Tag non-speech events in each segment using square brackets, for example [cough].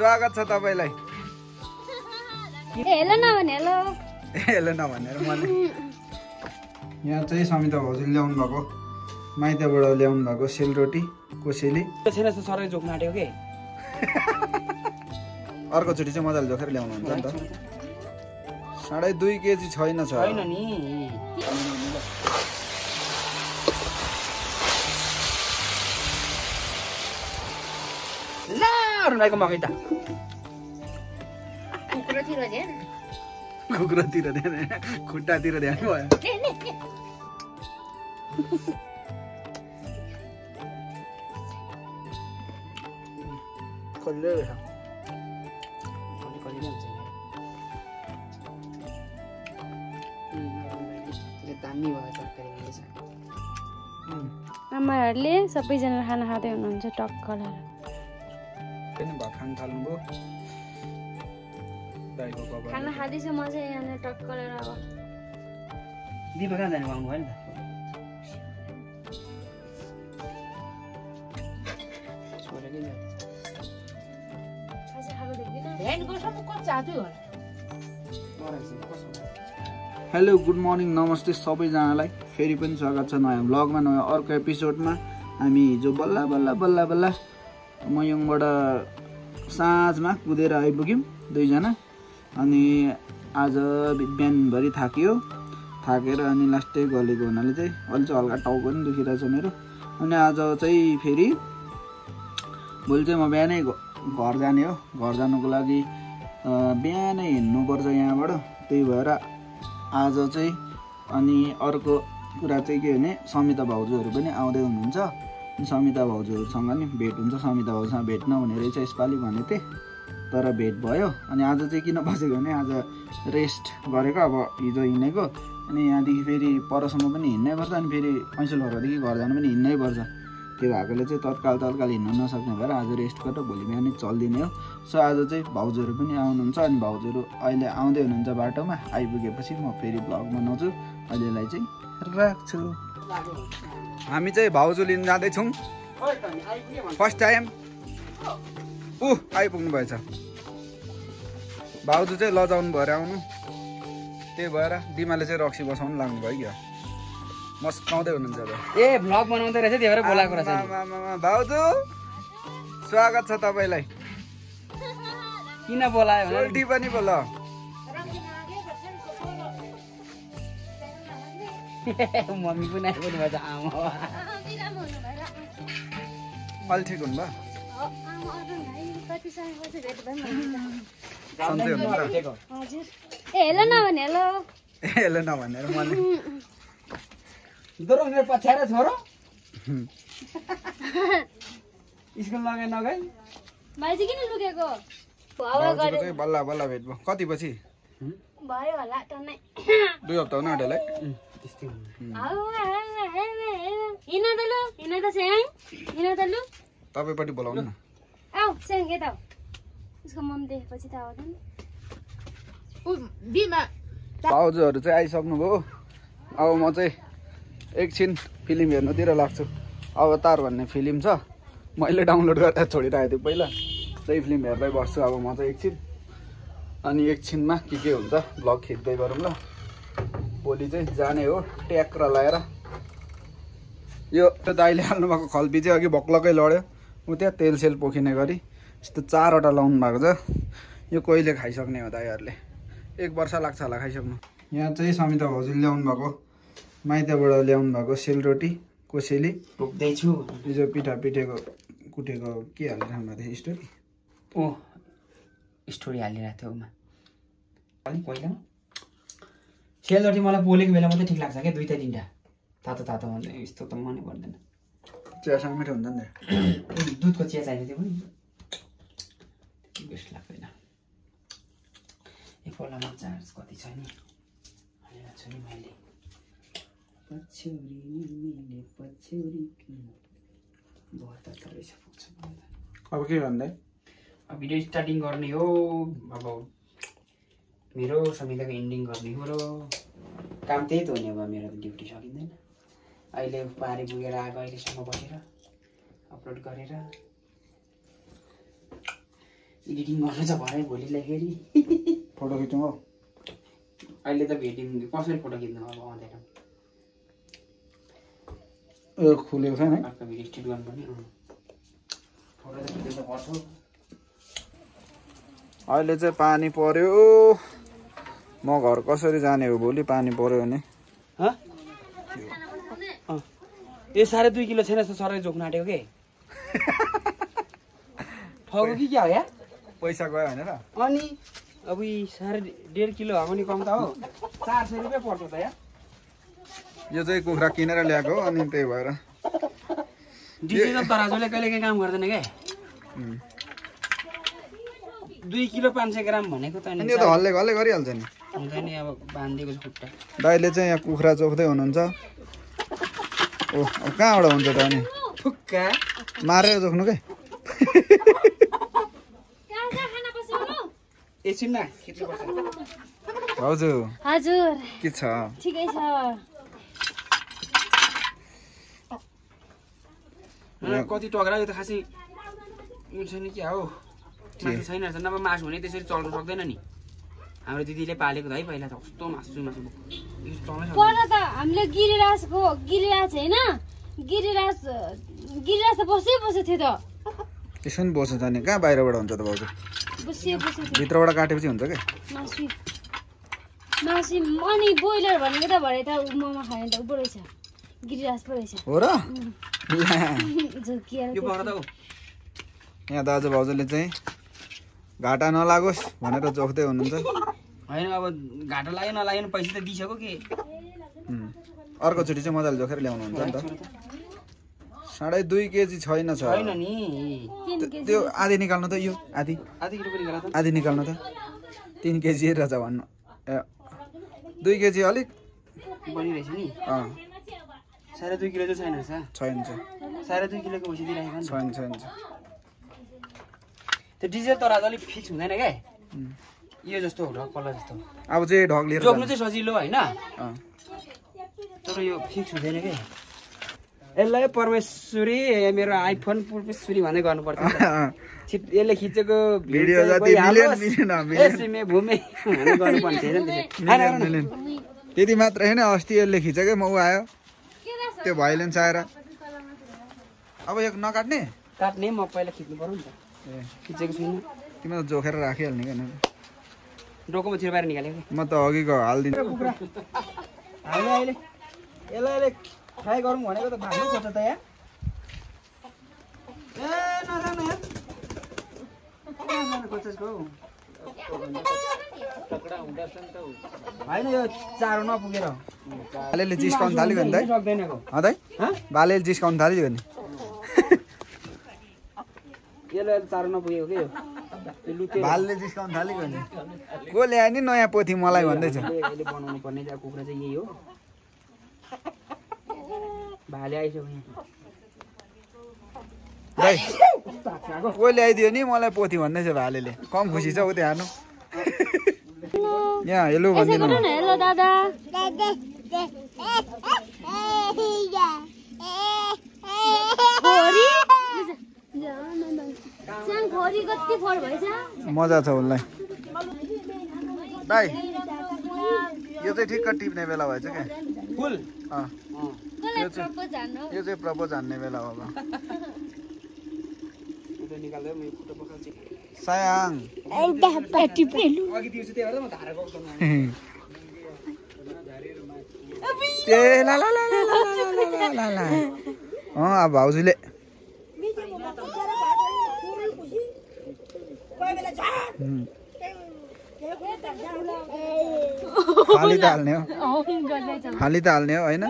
स्वागत छ तपाईँलाई। ए हेलो न भने हेलो। हेलो नभनेर मैले यहाँ चाहिँ समिता भाउजूले ल्याउनु भएको माइतबाट ल्याउनु भएको सेलरोटी कोसेली। [laughs] अर्कोचोटि चाहिँ मजाले जोखेर ल्याउनुहुन्छ नि त। साढे दुई केजी छैन छ। छैन नि ला रुनाइको मकै त कुकुरतिर ध्यान कुखुरातिर ध्यान खुट्टातिर ध्यान भयो रहेछ हुन्छ दामी तरकारी खाँदैछ आमाहरूले सबैजना खाना खाँदै हुनुहुन्छ टक्क खान थाल्नुभयो। दाइको कपाल। खाना खाँदैछ म चाहिँ यहाँनिर टक्क लाएर अब। दिपा कहाँ जाने आउनु भयो नि त? हेलो। गुड मर्निङ नमस्ते सबैजनालाई। फेरि पनि स्वागत छ नयाँ भ्लगमा नयाँ अर्को एपिसोडमा हामी हिजो बल्ल बल्ल बल्ल बल्ल मयङबाट साँझमा कुदेर आइपुग्यौँ दुईजना। अनि आज बिहानभरि थाकियो। थाकेर अनि लास्टै गलेको हुनाले चाहिँ अलि चाहिँ हल्का टाउको पनि दुखिरहेछ मेरो। अनि आज चाहिँ फेरि भोलि चाहिँ म बिहानै घर जाने हो। घर जानुको लागि बिहानै हिँड्नुपर्छ यहाँबाट। त्यही भएर आज चाहिँ अनि अर्को कुरा चाहिँ के भने समिता भाउजूहरू पनि आउँदै हुनुहुन्छ। समिता भाउजूहरूसँग नि भेट हुन्छ। समिता भाउजूसँग भेट नहुने रहेछ यसपालि भनेको थिएँ तर भेट भयो। अनि आज चाहिँ किन बसेको भने आज रेस्ट गरेको अब हिजो हिँडेको। अनि यहाँदेखि फेरि परसम्म पनि हिँड्नै पर्छ अनि फेरि ऐँसुलहरूदेखि घर जानु पनि हिँड्नै पर्छ। त्यो भएकोले चाहिँ तत्काल तत्काल हिँड्नु नसक्ने भएर आज रेस्ट गरेर भोलि बिहानै चलिदिने हो। सो आज चाहिँ भाउजूहरू पनि आउनुहुन्छ अनि भाउजूहरू अहिले आउँदै हुनुहुन्छ बाटोमा। आइपुगेपछि म फेरि भ्लग बनाउँछु अहिलेलाई चाहिँ राख्छु। हामी चाहिँ भाउजू लिन जाँदैछौँ। फर्स्ट टाइम ऊ आइपुग्नु भएछ। भाउजू चाहिँ लजाउनु भएर आउनु। त्यही भएर दिमाले चाहिँ रक्सी बसाउनु लाग्नु भयो क्या। मस्काउँदै हुनुहुन्छ अब ए भ्लग बनाउँदै रहेछ त्यही भएर बोलाएको रहेछ भाउजू! स्वागत छ तपाईँलाई। किन बोलायो उल्टी पनि बोल। [laughs] मम्मी पनि आमा अलि ठिक हुनुभयो? हेलो न भने हेलो। [laughs] हेलो नभनेर मैले [laughs] दोरो पछ्याएर छोरो। स्कुल लगे नगई भाइ चाहिँ किन लुकेको बल्ल बल्ल भेट भयो। कति पछि? भयो होला टन्नै। दुई हप्ता हुनु है तपाईँपट्टि बोलाउनु न। आऊ स्याङ यता उसको देखेपछि त आउँदैन भाउजूहरू चाहिँ आइसक्नु भयो। अब म चाहिँ एकछिन फिल्म हेर्नुतिर लाग्छु। अवतार भन्ने फिल्म छ। मैले डाउनलोड गरेर छोडिरहेको थिएँ पहिला। त्यही फिल्म हेर्दै बस्छु। अब म चाहिँ एकछिन। अनि एकछिनमा के के हुन्छ ब्लग खिच्दै गरौँ ल। भोलि चाहिँ जाने हो ट्याक्र लगाएर यो त्यो दाइले हाल्नुभएको खल्पी चाहिँ अघि भक्लकै लड्यो। ऊ त्यहाँ तेल सेल पोखिने गरी यस्तो चारवटा लाउनु भएको छ। यो कहिले खाइसक्ने हो दाइहरूले। एक वर्ष लाग्छ होला खाइसक्नु। यहाँ चाहिँ समिता भाउजूले ल्याउनु भएको माइतबाट ल्याउनु भएको सेलरोटी कोसेली। पुग्दैछु हिजो पिठा पिठेको कुटेको के हालेर खानु थियो? स्टोरी? ओ स्टोरी हालिरहेको थियो उमा। अलिक पहिला। सेलरोटी मलाई पोलेको बेला मात्रै ठिक लाग्छ क्या दुईवटा तिनवटा। तातो तातो भन्दा यस्तो त मनै पर्दैन। चियासँग मिठो हुन्छ नि त। दुधको चिया चाहिन्छ त्यो पनि। बेस्ट लाग्दैन। एकपल्टमा चार्ज कति छ नि? हालेर छु नि मैले। अब के भन्दै? अब भिडियो स्टार्टिङ गर्ने हो। अब मेरो समिताको एन्डिङ गर्ने हो र काम त्यही त हो नि अब मेरो त ड्युटी सकिँदैन। अहिले पारी पुगेर आएको अहिलेसम्म बसेर अपलोड गरेर एडिटिङ गर्नु छ भरे भोलिलाई फेरि। फोटो खिचौँ हौ अहिले त भेटिङ कसरी फोटो खिच्नु अब आउँदैन खुलेको छैन अर्को भिडियो स्टिट गर्नुपर्ने अँ। फोटो त खिच्नु त पर्छ। अहिले चाहिँ पानी पर्यो। म घर कसरी जाने हो भोलि पानी पर्यो भने। यो साढे दुई किलो छैन जस्तो सरले जोख्नु आँटेको के? [laughs] ठगो कि क्या हो या? पैसा गयो भनेर? अनि अब साढे डेढ किलो हो भने कम त हो। चार सय रुपियाँ पर्छ त या? यो चाहिँ कुखुरा किनेर ल्याएको हो अनि त्यही भएर। त तराजुले कहिले काहीँ काम गर्दैन क्या। दुई किलो पाँच सय ग्राम भनेको त हल्ले हल्ले गरिहाल्छ नि। हुँदैन अब बाँधिदिएको छ खुट्टा। दाइले चाहिँ यहाँ कुखुरा चोख्दै हुनुहुन्छ। ओ अब कहाँबाट हुन्छ त अनि? मारेर जोख्नु के? एकछिन न हजुर। के छ? ठिकै छ। मलाई कति टक्रा यो त खासै उयो छैन क्या हो? मासु छैन रहेछ नभए मासु भने त्यसरी चल्नु सक्दैन नि। हाम्रो दिदीले पालेको त है पहिला त कस्तो मासु मासु पर त हामीले गिरिराजको गिरिराज होइन? गिरिराज गिरिराज त बसै बसेको थियो त। यसो नि बस्छ जाने कहाँ बाहिरबाट हुन्छ त भाउजू भित्रबाट काटेपछि हुन्छ क्या मासु। मासु अनि बोइलर भनेको त भरे त मोमो खाने त उँभो रहेछ। गिरिराज पो रहेछ। हो र? [laughs] [laughs] त यहाँ दाजु भाउजूले चाहिँ घाटा नलागोस् भनेर जोख्दै हुनुहुन्छ। होइन अब घाटा लाग्यो नलाग्यो पैसा त दिइसक्यो के। अर्कोचोटि चाहिँ मजाले जोखेर ल्याउनुहुन्छ नि त। साढे दुई केजी छैन छ। त्यो- आधी निकाल्नु त यो आधी। आधी निकाल्नु त। तिन केजी रहेछ भन्नु। ए, दुई केजी अलिक। बनिरहेछ नि। अँ। साढे दुई किलो चाहिँ छैन रहेछ। छैन छैन साढे दुई किलोको पैसा छैन छैन। त्यो डिजेल तर आज अलिक फिक्स हुँदैन क्या। यो जस्तो हो कलर जस्तो। अब चाहिँ ढक लिएर जोक्नु जानु। चाहिँ सजिलो होइन। तर यो फिक्स हुँदैन के? यसलाई परमेश्वरी ए, मेरो आइफोन परमेश्वरी भन्दै गर्नु पर्छ नि त। अँ। छिट यसले खिचेको भिडियो भूमे गर्नुपर्ने थिएन त्यति मात्र होइन अस्ति यसले खिचेकै म ऊ आयो। त्यो भाइलेन्स आएर। अब यो नकाट्ने? काट्ने म पहिला खिच्नु पर्यो नि त। ए खिचेको छुइनँ तिमीलाई जोखेर राखिहाल्ने क्या डोकोमा निकालेको म त अघिको हालिदिन्छु कुखुरा हामीले अहिले यसलाई अहिले फ्राई गरौँ भनेको त भाग्नु खोज्छ त यहाँ ए नजानु हौ? होइन यो चारो नपुगेर बालेले जिस्काउनु थाल्यो नि त सक्दैनको है हँ? बालेले जिस्काउनु थाल्यो नि [laughs] यसले अहिले चारो नपुगेको के भालले जिस्काउनु थालेको नि को ल्यायो नि नयाँ पोथी मलाई भन्दैछ यसले बनाउनु पर्ने चाहिँ कुखुरा चाहिँ यही हो भाले आइसक्यो को ल्याइदियो नि मलाई पोथी भन्दैछ भालेले कम खुसी छ उ त्यो हार्नु यहाँ हेलो भनिदिनु हेलो दादा खोरी सानो खोरी कति फोहोर भएछ मजा छ उसलाई दाइ यो चाहिँ ठिक्क टिप्ने बेला भएछ क्या फुल। अँ। अँ। कसलाई प्रपोज हान्नु? यो चाहिँ प्रपोज हान्ने बेला हो अब। सायाङ। ए ला ला ला ला ला ला ला ला अब भाउजूले खाली त हाल्ने हो। खाली त हाल्ने हो होइन?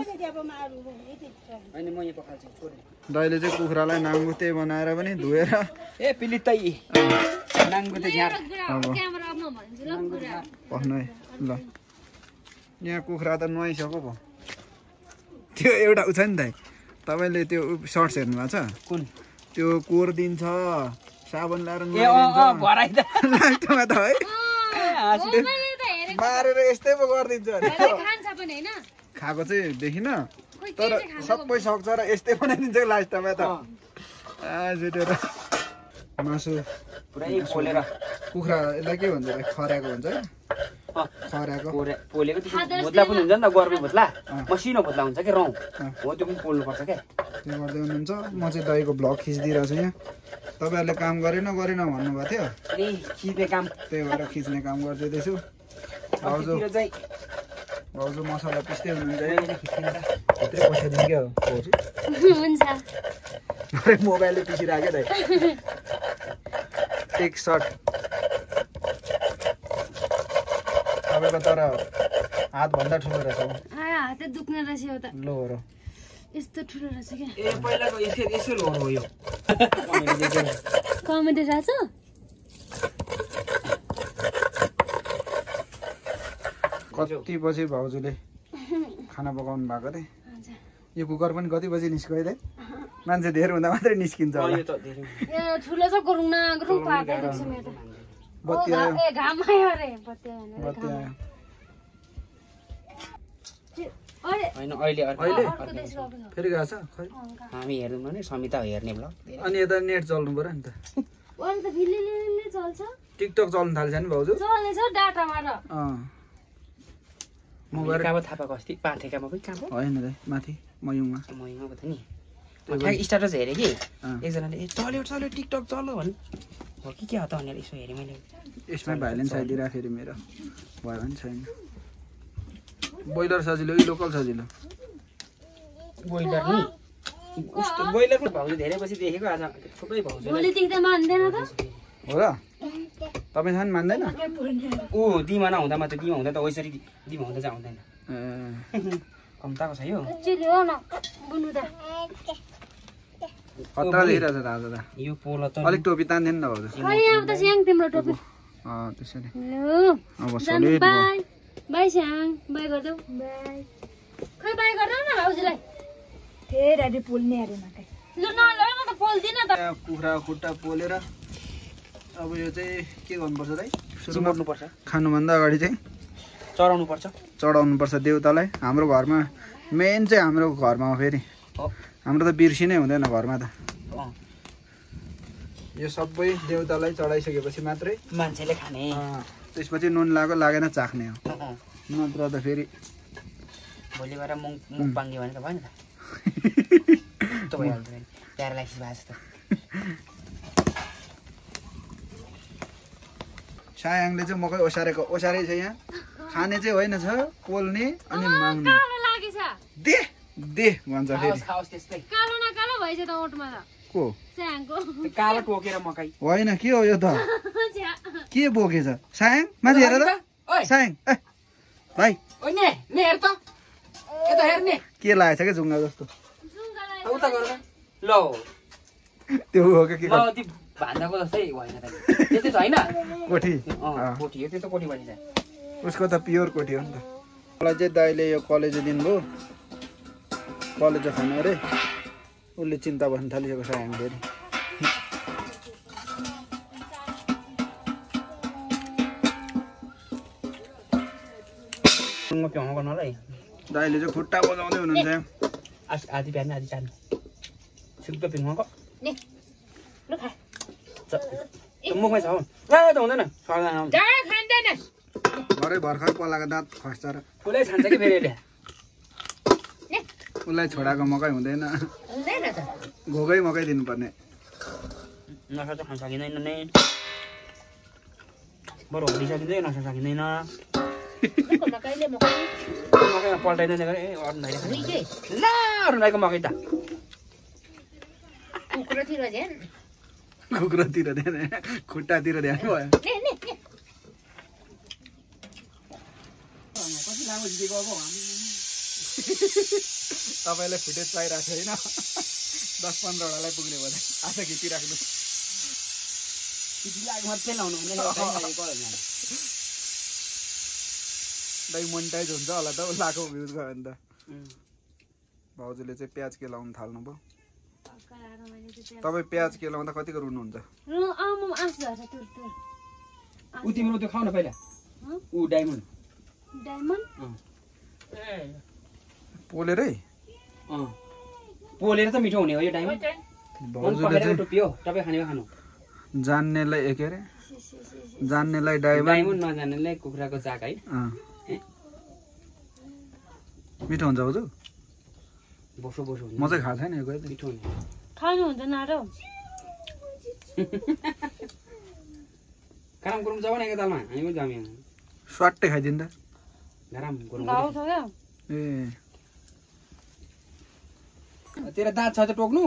दाइले चाहिँ कुखुरालाई नाङ्गुते बनाएर पनि धोएर। ए पिलितै नाङ्गो त झ्यार अब। क्यामेरा अफमा भन्छु ल कुरा पस्नु है ल। यहाँ कुखुरा त नुहाइसक्यो पो। त्यो एउटा उ छ नि दाइ तपाईँले त्यो सर्ट्स हेर्नु भएको छ? कुन? त्यो कोर दिन्छ। साबुन लाएर भराइ त। है। मारेर यस्तै पो गरिदिन्छ खाएको चाहिँ देखिनँ। तर सबै सक्छ र यस्तै बनाइदिन्छ लास्टमा त। मासु पुरै पोलेर कुखुरा यसलाई के भन्छ भाइ खराएको हुन्छ है अँ, खराएको पोले पोलेको त्यो खाँदा भोत्ला पनि हुन्छ नि त गर्मी भोत्ला। मसिनो भोत्ला हुन्छ कि रौँ। हो त्यो पनि पोल्नुपर्छ क्या। त्यो गर्दै हुनुहुन्छ। म चाहिँ दाइको भ्लग खिचिदिइरहेको छु यहाँ। तपाईँहरूले काम गरेन गरेन भन्नुभएको थियो? अनि खिच्ने काम। त्यही भएर खिच्ने काम गरिदिँदैछु। भाउजू। भाउजू मसला पिस्दै हुनुहुन्छ भित्रै पठाइदिनु क्या भाउजू हुन्छ। अरे मोबाइलले पिसिरहेको दाइ? [laughs] टेक सर्ट तपाईँको तर हातभन्दा ठुलो रहेछ हौ। आयो हातै दुख्ने रहेछ यो त। लो र। यस्तो ठुलो रहेछ क्या? ए पहिलाको यसो यसो लोर हो यो। कमेडी रहेछ? कति बजी भाउजूले खाना पकाउनु भएको रे हजुर। यो कुकर पनि कति बजी निस्क्यो अहिले? मान्छे धेरै हुँदा मात्रै निस्किन्छ अँ, होला यो त धेरै ए ठुलो छ गुरुङ न गुरुङ पार्दै दुख्छ मेरो। त ओ, बत्ती घा- आयो ए घाम आयो अरे बत्ती आयो भने बत्ती घाम आयो अरे। होइन अहिले अर्को अहिले? अर्को देश गएको छ फेरि गएको छ? खै? अँ, घाम। हामी हेर्नु भने समिता हेर्ने ब्लग अनि यता नेट चल्नु पऱ्यो नि त। अहिले त फिलिलिली चल्छ। टिकटक चल्नु थाल्छ नि भाउजू। डाटामा र म गएर काबो थापाको अस्ति पनि होइन माथि मयुङमा। म यहाँ पो थिएँ नि। ठ्याक्क स्टाटस हेरेँ कि। एकजनाले ए चल्यो चल्यो टिकटक चल्यो भने। हो कि के हो त भनेर यसो हेरेँ मैले। यसमै भाइलेन्स फेरि मेरो। भयो भने छैन। बोइलर सजिलो कि लोकल सजिलो। बोइलर नि? उस्तो बोइलरको भाउजू धेरै पछि देखेको आज। थुप्रै भाउजू हो र? तपाईँसँग मान्दैन? ऊ दिमा नहुँदा मात्र दिमा हुँदा त वैसरी दिमा हुँदा चाहिँ आउँदैन। [laughs] कम्ताको छ यो न खतरा देखिरहेछ त आज त यो पोलो त अलिक टोपी तान्दैन न भाउजू खै अब त स्याङ तिम्रो टोपी अँ त्यसरी लु अब भयो बाई स्याङ बाई गरिदेऊ खै बाई गरिदेऊ न भाउजूलाई फेरि अहिले पोल्ने अरे माटै लु नलै म त पोल्दिनँ त कुखुरा खुट्टा पोलेर अब यो चाहिँ के गर्नुपर्छ दाइ सुरुमा सुमाउनुपर्छ खानुभन्दा अगाडि चाहिँ चढाउनु पर्छ चढाउनुपर्छ देउतालाई हाम्रो घरमा मेन चाहिँ हाम्रो घरमा हो फेरि। हाम्रो त बिर्सिनै हुँदैन घरमा त। यो सबै देउतालाई चढाइसकेपछि मात्रै। मान्छेले खाने। त्यसपछि नुन लाग्यो लागेन चाख्ने हो। नत्र त फेरि। भोलि गएर मुङ मुख पाङ्ग्यो भने त भएन त? त [laughs] भइहाल्छ नि प्यारालाइसिस भएको जस्तो। सायाङले चाहिँ मकै ओसारेको ओसारै छ यहाँ। खाने चाहिँ होइन छ पोल्ने अनि माग्ने। कालो लागेछ। दे दे भन्छ फेरि। को? स्याङको त्यो कालो टोकेर मकै। होइन के हो यो त। के बोकेछ? सायाङ? माथि हेर त ओइ सायाङ ए। भाइ। ओइ ने ने हेर त। यता हेर्ने के लागेछ क्या जुङ्गा जस्तो? जुङ्गालाई उता गर ल। त्यो हो क्या के भान्दाको जस्तै होइन। कोठी। कोठी हो त्यो त कोठी भनिन्छ उसको त प्योर कोठी हो नि त। मलाई चाहिँ दाइले यो कलेज दिनुभयो। कलेज खानु अरे। उसले चिन्ता बस्नु थालिसक्यो सायाङ फेरि। म प्याउनु गर्नलाई दाइले चाहिँ खुट्टा बजाउँदै हुनुहुन्छ। आज आधी बिहान आधी चाहनु सिक्दो पिङको मुखमै छ हौ। ल त हुँदैन। सर्दैन डाँडा खाँदैन भरे भर्खर पलाएको दाँत खस्छ र। खान्छ कि फेरि उसलाई छोडाएको मकै हुँदैन। हुँदैन त। घोकै मकै दिनुपर्ने। नसा चाहिँ खान सकिँदैन नै। बरु हल्दी सकिँदैन नसा सकिँदैन। कहिले मकै। मकैमा पल्टाइँदैन ए अरुण भाइले खाने। ल अरुण भाइको मकै त? कुकुरतिर झ्यान कुखुरातिर ध्यान खुट्टातिर ध्यान भयो ने ने ने कति लामो जितेको अब तपाईँलाई फुटेज पाइरहेको छ होइन दस पन्ध्रवटालाई पुग्ने भयो। आज खिचिराख्नु मात्रै लाउनु [laughs] दाइ मोनिटाइज हुन्छ होला त लाखौँ भ्युज गयो भने त। भाउजूले चाहिँ प्याज के लाउनु थाल्नुभयो? तपाईँ प्याज के लाउँदा कतिको रुनुहुन्छ ऊ तिम्रो त्यो खाऊ न पहिला? ऊ डायमन्ड पोलेरै? पोलेर त मिठो हुने हो यो डायमन्ड। तपाईँ खाने हो खानु। जान्नेलाई ए के अरे जान्नेलाई डायमन्ड नजान्नेलाई कुखुराको चाक है। अँ। मिठो हुन्छ भाउजू? बोसो बोसो म चाहिँ खाएको छैन यो मिठो हुन्छ खानु हुँदैन र। [laughs] गरम गरम जाऊ न एकतालमा। हामी पनि जाउँ यहाँ। स्वाट्टै खाइदिँदा गरम गरम ए। तेरो दाँत छ त टोक्नु?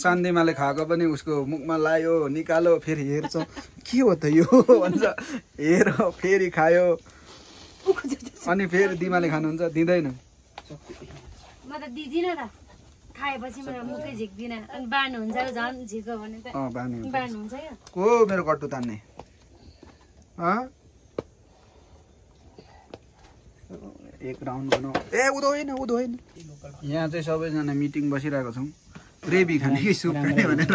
सान्देमाले खाएको पनि उसको मुखमा लायो निकालो फेरि हेर्छ। के हो त यो? भन्छ हेर फेरि खायो। अनि फेरि दिमाले खानुहुन्छ? दिँदैन। म त दिदिनँ त। खाएपछि मलाई मुखै झिक्दिनँ। अनि हुन्छ झन् भने त। अँ बानी हुन्छ। को मेरो कट्टु तान्ने अँ? एक राउन्ड बनाऊ। ए उदो होइन उदो होइन। यहाँ चाहिँ सबैजना मिटिङ बसिरहेको छौँ। ग्रेभी खाने कि सुप खाने भनेर?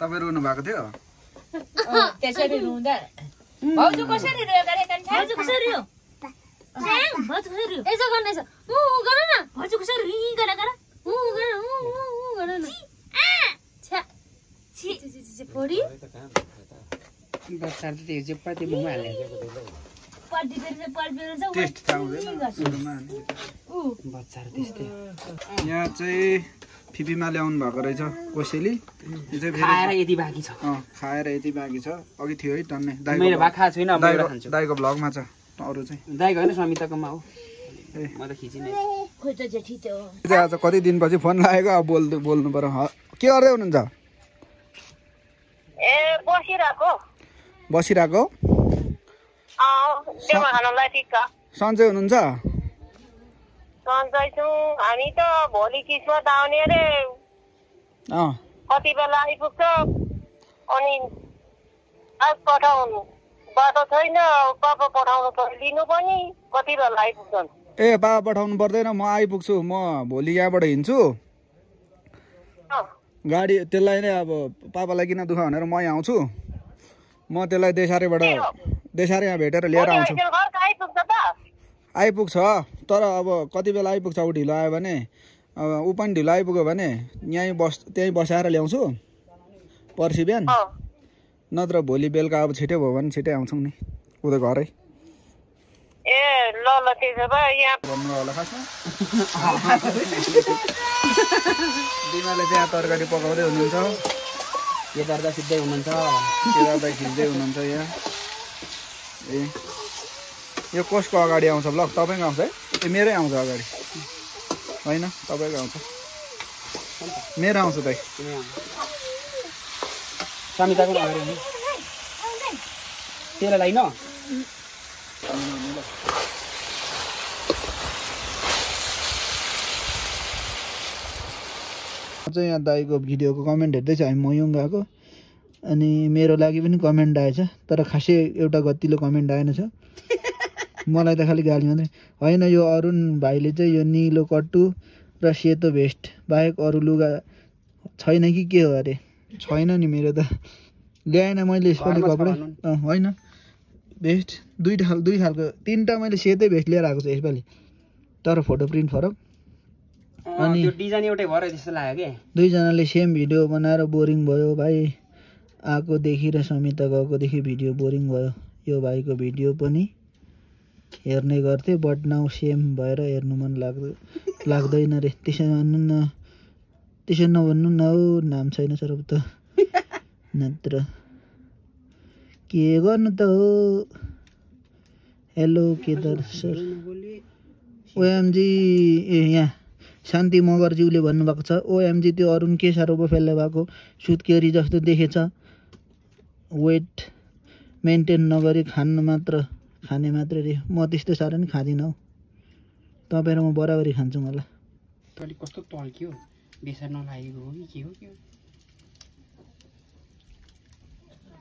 तपाईँ रुनु भएको थियो? त्यसरी रुँदा। यहाँ चाहिँ फिपीमा ल्याउनु भएको रहेछ कोसेली यो चाहिँ खाएर यति बाँकी छ। अँ खाएर यति बाँकी छ। अघि थियो है टन्ने दाइको भ्लगमा छ। अरू चाहिँ दाइको होइन समिताकोमा हो ए। म त खिचिनै खोइ त जेठी त्यो चाहिँ आज कति दिनपछि फोन लागेको? अब बोल्नु बोल्नु पऱ्यो ह- के गर्दै हुनुहुन्छ? ए बसिरहेको। सन्चै हुनुहुन्छ? सन्चै छौँ। हामी त भोलि किस्मत आउने अरे। अँ। कति बेला आइपुग्छ? अनि आज पठाउनु। बाटो छैन। पापा पठाउनु लिनु पनि। कति बेला आइपुग्छन्? ए पापा पठाउनु पर्दैन। म आइपुग्छु। म भोलि यहाँबाट हिँड्छु। गाडी त्यसलाई नै अब पापालाई किन दुःख भनेर म यहाँ आउँछु। म त्यसलाई देसारेबाट देसारे यहाँ भेटेर लिएर आउँछु। आइपुग्छ त? तर अब कति बेला आइपुग्छ ऊ ढिलो आयो भने अब ऊ पनि ढिलो आइपुग्यो भने यहीँ बस त्यहीँ बसाएर ल्याउँछु। पर्सि बिहान। अँ, नत्र भोलि बेलुका अब छिटै भयो भने छिटै आउँछौँ नि उता घरै। ए ल ल त्यसो भए यहाँ भन्नु होला खासमा। [laughs] दिमाले त्यहाँ तरकारी पकाउँदै हुनुहुन्छ। के गर्दा सिधै हुनुहुन्छ। केदारदाई खिच्दै हुनुहुन्छ यहाँ। ए यो कसको अगाडि आउँछ ब्लग तपाईँको आउँछ है? ए मेरै आउँछ अगाडि। होइन तपाईँको आउँछ। मेरो आउँछ दाइ। समिताको पनि अगाडि हुनु तेल लाइन चाहिँ यहाँ दाईको भिडियोको कमेन्ट हेर्दैछ हामी मयुङ गएको अनि मेरो लागि पनि कमेन्ट आएछ तर खासै एउटा गतिलो कमेन्ट आएन छ। [laughs] मलाई त खालि गाली मात्रै। होइन यो अरुण भाइले चाहिँ यो निलो कट्टु र सेतो भेस्ट बाहेक अरू लुगा छैन कि के हो अरे? छैन नि मेरो त। ल्याएन मैले यसपालि कपडा। होइन। भेस्ट दुईवटा खाल दुई खालको तिनवटा मैले सेतै भेस्ट लिएर आएको छु यसपालि। तर फोटो प्रिन्ट फरक। अनि- त्यो डिजाइन एउटै भएर जस्तो लाग्यो कि? दुईजनाले सेम भिडियो बनाएर बोरिङ भयो भाइ। आएकोदेखि र समिता गएकोदेखि भिडियो बोरिङ भयो। यो भाइको भिडियो पनि हेर्ने गर्थेँ बट नाउ सेम भएर हेर्नु मन लाग्दो लाग्दैन रे। त्यसो भन्नु न त्यसो नभन्नु न हौ नाम छैन सर अब त। [laughs] नत्र। के गर्नु त हो? Hello Kedar sir. ओएमजी ए यहाँ। शान्ति मगरज्यूले भन्नुभएको छ ओएमजी त्यो अरुण के साह्रो पो भएको? सुत्केरी जस्तो देखेछ। वेट मेन्टेन नगरी खानु मात्र खाने मात्रै रे। म त्यस्तो साह्रो नि खाँदिनँ हौ। तपाईँ र म बराबरी खान्छौँ होला। अलिक कस्तो टल्क्यो बेसार नलागेको हो कि के हो के हो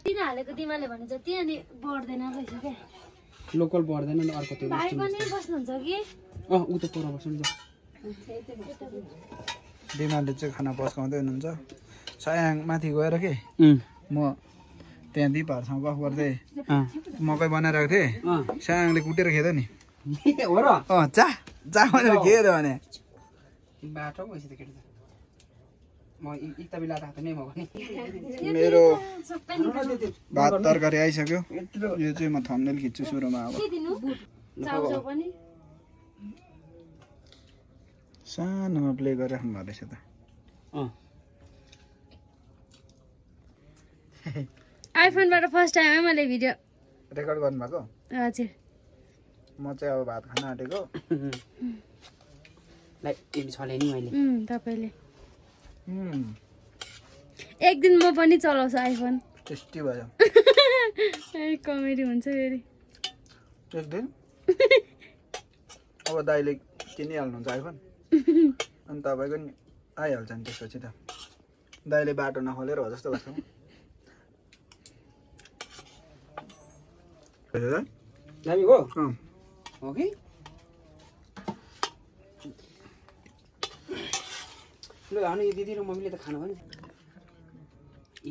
किन हालेको तिमीले भने चाहिँ त्यहाँ नि बढ्दैन रहेछ क्या। लोकल बढ्दैन नि अर्को त्यो बस्नुहुन्छ कि? अँ ऊ त पर बस्नु बिमारले चाहिँ खाना पस्काउँदै हुनुहुन्छ। सायाङ माथि गएर के? म त्यहाँ दिपहरूसँग गफ गर्दै मकै बनाइरहेको थिएँ। सायाङले कुटेर खेद्यो नि। [laughs] हो र? अँ जा जा भनेर भने। बाटो मेरो भात [laughs] तरकारी आइसक्यो। यो चाहिँ म थम्नेल खिच्छु सुरुमा अब के दिनु चाउचाउ पनि सानोमा प्ले गरिराख्नु भएको रहेछ त। अँ। [laughs] आइफोनबाट फर्स्ट टाइम है मैले भिडियो रेकर्ड गर्नुभएको? हजुर। म चाहिँ अब भात खान आँटेको। [laughs] तपाईँले। एक दिन म पनि चलाउँछु आइफोन। टेस्टी भयो। [laughs] ए, कमेडी हुन्छ फेरि। एक दिन? अब दाइले किनिहाल्नुहुन्छ आइफोन? [laughs] अनि तपाईँको नि आइहाल्छ नि त्यसपछि त। दाइले बाटो नखोलेर हो जस्तो लाग्छ? दामी हो। हो कि? लु यो दिदी र मम्मीले त खानु भयो नि।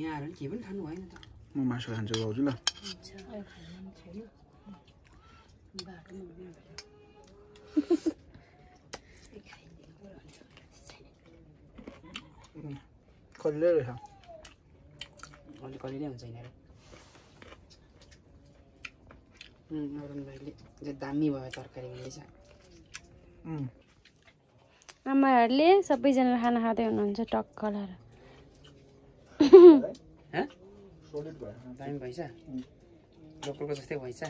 यहाँ आएर नि केही पनि खानु भएन त। म मासु खान्छु भाउजू ल। कहिले रहेछ अलि कलिलै हुन्छ यिनीहरू। अरुण भाइले दामी भयो तरकारी भन्दैछ आमाहरूले सबैजना खाना खाँदै हुनुहुन्छ टक्क लाएर हँ? Solid भयो। दामी भएछ? लोकलको जस्तै भएछ?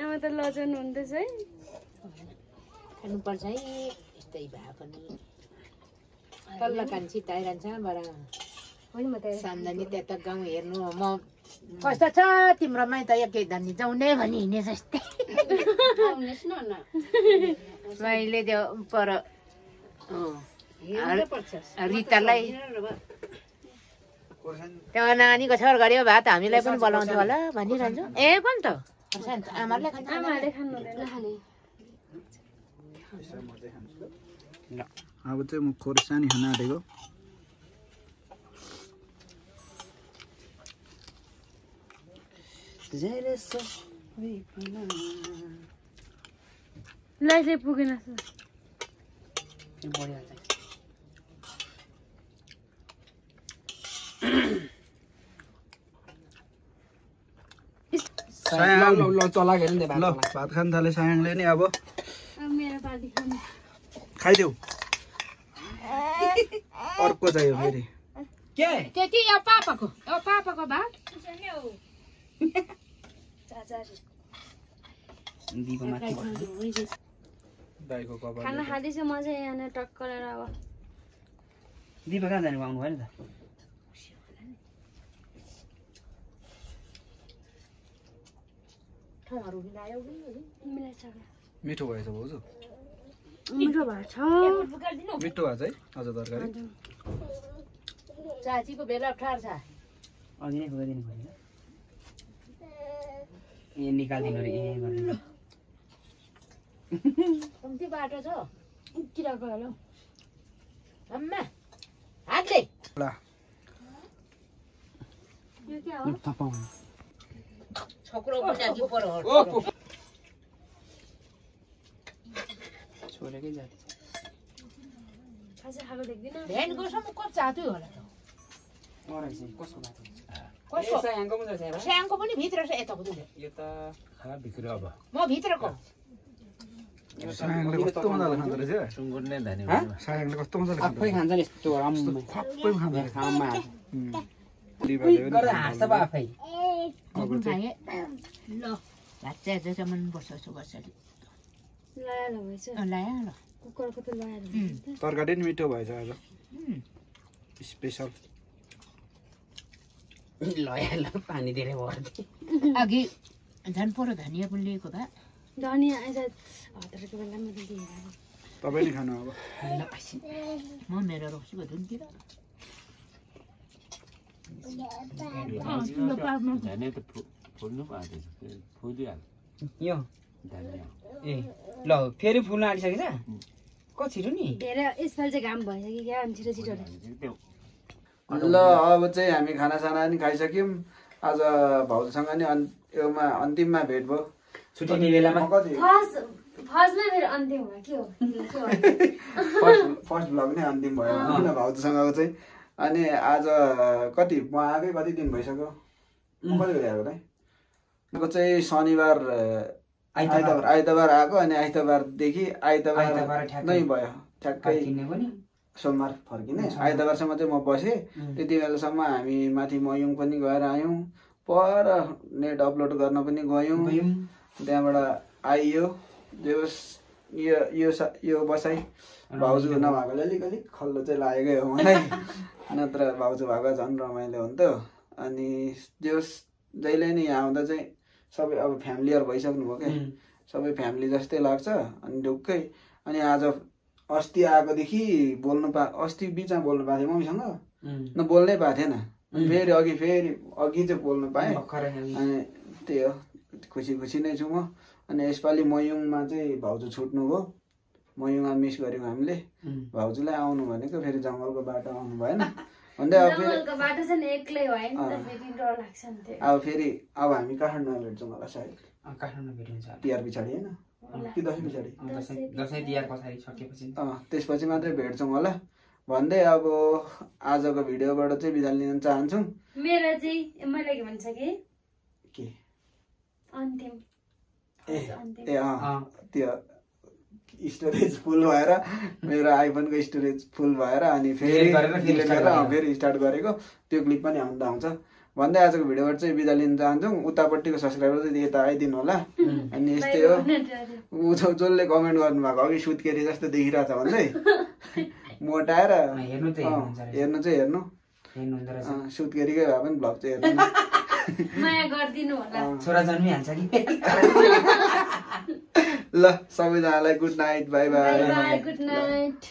आमा त लजाउनु हुँदैछ है। खानुपर्छ है। यस्तै भए पनि। तल्लो कान छिटाइरहन्छ बडा। सम्झनी त्यता गाउँ हेर्नु म कस्तो छ तिम्रो माइत एकै धनी जाउने भनी हिँडे जस्तै। मैले त्यो पर रितालाई त्यो नानीको छोर गऱ्यो भए त हामीलाई पनि बोलाउँथ्यो होला भनिरहन्छु। ए कुन त? आमाले खान्छ खानु ल अब चाहिँ म खोर्सानी खान आँटेको लाइट पुगेन बढिहाल्छ सायाङ। ल चला भात खान थाले सायाङले नि अब खाइदेऊ। अर्को चाहियो फेरि। के? त्यति यो पापाको यो पापाको भात। दिगो माथि भयो। दाइको कपाल खाना खाँदैछु म चाहिँ यहाँनिर टक्क लाएर अब। दिपा कहाँ जाने आउनु भएन त? ठाउँहरू मिलायो कि? मिलाइसक्यो। मिठो भएछ भाउजू मिठो भएको छ। मिठो भएको छ है आज तरकारी। चाचीको बेला ठार छ। अघि नै खुवाइदिनु पऱ्यो ए निकालिदिनु अरे ए गरेर कम्ती बाटो छ। किरा गयो। होला हौ। अम्मा हातले ल। यो के हो? छोक्रो पनि अघि पर छोडेकै जाति छ। भ्यानको सम्म चातु होला त। स्याङको पनि भित्र छ यताको दुधे यो त म भित्रको। यो त सायाङले कस्तो मजाले खाँदो रहेछ? हँ? सायाङले कस्तो मजाले खाँदो आफै खान्छ नि यस्तो राम्रै खप्पै खाँदो रहेछ? खाममा उम्। गरेर हाँस्छ पो आफै। अब चाहिँ ल यसो गर्छले भएछ कुकरको त तरकारी नि मिठो भएछ आज। स्पेसल। [laughs] लया ल पानी धेरै भयो अघि झन् परो धनियाँ पनि लिएको भए। धनियाँ आइज हतारको बेला मैले दिएर तपाईँ नि खानु अब। म मेरो धुनतिर यो। ए ल फेरि फुल्न आँटिसकेछ? छिटो नि? यसपालि चाहिँ घाम भइसक्यो क्या अनि छिटो। छिटो ल अब चाहिँ हामी खानासाना नि खाइसक्यौँ। आज भाउजूसँग नि अन् योमा अन्तिममा भेट भयो। छुट्टिने बेलामा? म कति? फर्स्ट फर्स्टमा फेरि अन्तिममा के हो के [laughs] हो? फर्स्ट फर्स्ट भ्लग नै अन्तिम भयो किन भाउजूसँगको चाहिँ? अनि आज कति म आएकै कति दिन भइसक्यो? कति बजी आएको त चाहिँ शनिबार आइतबार। आइतबार आएको अनि आइतबारदेखि आइतबार नै भयो। ठ्याक्कै सोमबार फर्किने। आइतबारसम्म चाहिँ म बसेँ. त्यति बेलासम्म हामी माथि मयुङ पनि गएर आयौँ। पर नेट अपलोड गर्न पनि गयौँ। त्यहाँबाट आइयो। जे होस् यो यो स- यो बसाइ भाउजू नभएकोले अलिक अलिक खल्लो चाहिँ लागेकै हो मलाई। [laughs] नत्र भाउजू भएको झन् रमाइलो हुन्थ्यो। अनि जे होस् जहिले नि यहाँ आउँदा चाहिँ सबै अब फ्यामिलीहरू भइसक्नु भयो क्या. सबै फ्यामिली जस्तै लाग्छ अनि ढुक्कै। अनि आज अस्ति आएकोदेखि बोल्नु पा अस्ति बिचमा बोल्नु पाएको थिएँ मम्मीसँग। उम्. न बोल्नै पाएको थिएन। फेरि अघि फेरि अघि चाहिँ बोल्नु पाएँ। अनि त्यही हो खुसी खुसी नै छु म। अनि यसपालि मयुङमा चाहिँ भाउजू छुट्नु भयो मयुङमा मिस गऱ्यौँ हामीले. भाउजूलाई आउनु भनेको फेरि जङ्गलको बाटो आउनु भएन। भन्दै अब फेरि अब फेरि अब हामी काठमाडौँमा भेट्छौँ होला सायद। अँ, काठमाडौँ भेटिन्छ। तिहार पछाडि होइन? कि दसैँ पछाडि? दसैँ तिहार पछाडि सकेपछि त्यसपछि मात्रै भेट्छौँ होला। भन्दै अब आजको भिडियोबाट चाहिँ बिदा लिन चाहन्छौँ। मेरो चाहिँ मैले के भन्छ कि? के? अन्तिम। ए त्यो स्टोरेज फुल भएर मेरो आइफोनको स्टोरेज फुल भएर अनि फेरि फेरि स्टार्ट गरेको। त्यो क्लिप पनि आउँदा आउँछ भन्दै आजको भिडियोबाट चाहिँ बिदा लिन चाहन्छौँ। उतापट्टिको सब्सक्राइबर चाहिँ यता आइदिनु होला. अनि यस्तै हो। ऊ जो- जसले कमेन्ट गर्नुभएको अघि सुत्केरी जस्तो देखिरहेछ भन्दै। [laughs] मोटाएर हेर्नु चाहिँ। हेर्नु सुत्केरीकै भए पनि भ्लग चाहिँ हेर्नु। [laughs] माया गरिदिनु होला। छोरा जन्मिहाल्छ कि? [laughs] ल सबैजनालाई good night bye bye good night